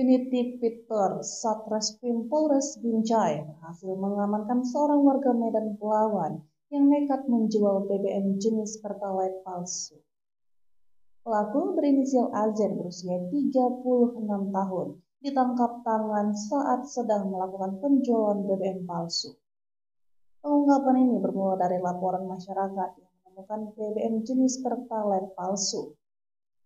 Unit Tipiter Satreskrim Polres Binjai berhasil mengamankan seorang warga Medan Pelawan yang nekat menjual BBM jenis Pertalite palsu. Pelaku berinisial AZ berusia 36 tahun ditangkap tangan saat sedang melakukan penjualan BBM palsu. Pengungkapan ini bermula dari laporan masyarakat yang menemukan BBM jenis Pertalite palsu.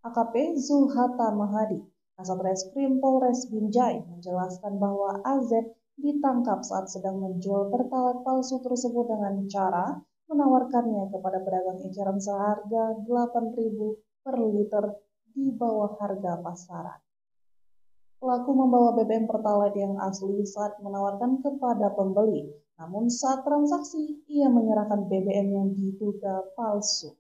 AKP Zulhata Mahadi Kasat Reskrim Polres Binjai menjelaskan bahwa AZ ditangkap saat sedang menjual pertalite palsu tersebut dengan cara menawarkannya kepada pedagang eceran seharga 8.000 per liter di bawah harga pasaran. Pelaku membawa BBM pertalite yang asli saat menawarkan kepada pembeli, namun saat transaksi ia menyerahkan BBM yang diduga palsu.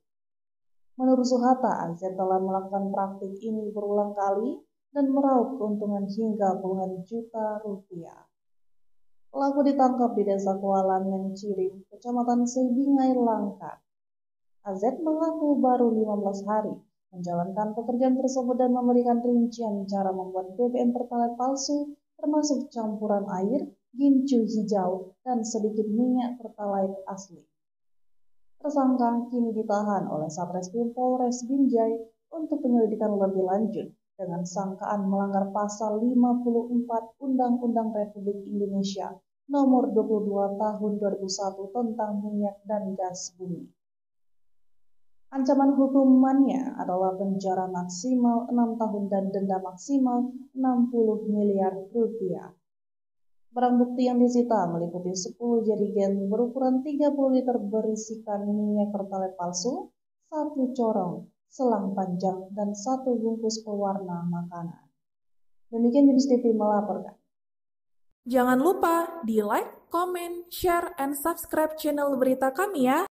Menurut Suhata, AZ telah melakukan praktik ini berulang kali dan meraup keuntungan hingga puluhan juta rupiah. Pelaku ditangkap di desa Kualan Cirim, kecamatan Sebingai, Langkat. AZ mengaku baru 15 hari menjalankan pekerjaan tersebut dan memberikan rincian cara membuat BBM pertalite palsu termasuk campuran air, gincu hijau, dan sedikit minyak pertalite asli. Tersangka kini ditahan oleh Satreskrim Polres Binjai untuk penyelidikan lebih lanjut dengan sangkaan melanggar pasal 54 Undang-Undang Republik Indonesia nomor 22 tahun 2001 tentang minyak dan gas bumi. Ancaman hukumannya adalah penjara maksimal 6 tahun dan denda maksimal 60 miliar rupiah. Barang bukti yang disita meliputi 10 jerigen berukuran 30 liter berisikan minyak pertalite palsu, satu corong, selang panjang, dan satu bungkus pewarna makanan. Demikian Jenis TV melaporkan. Jangan lupa di like, comment, share, and subscribe channel berita kami ya.